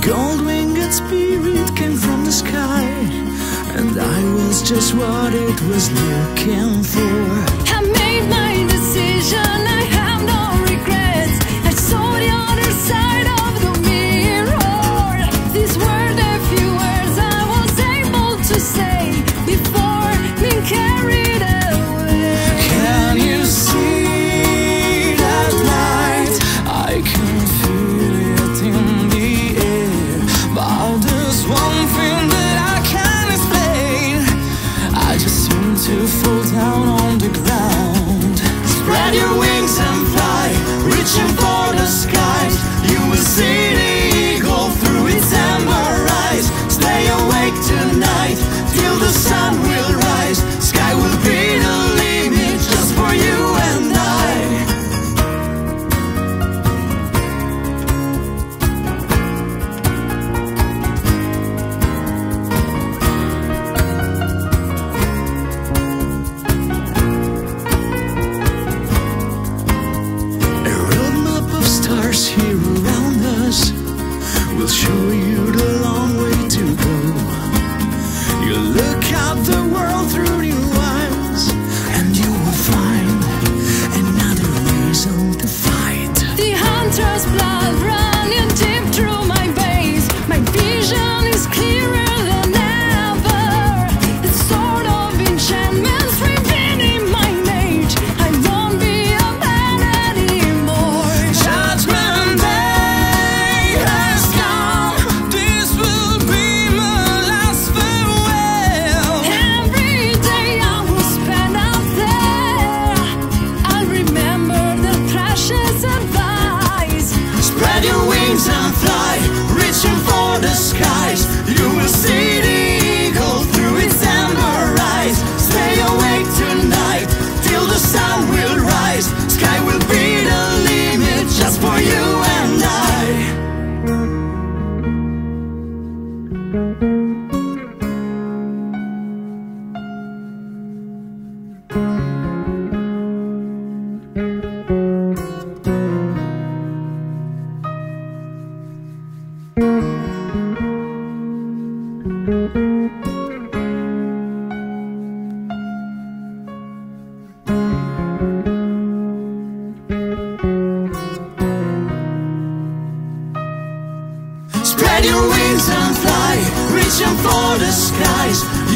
gold-winged spirit came from the sky And I was just what it was looking for I made my decision, I had. that you're will show you the light. Spread your wings and fly, reaching for the skies.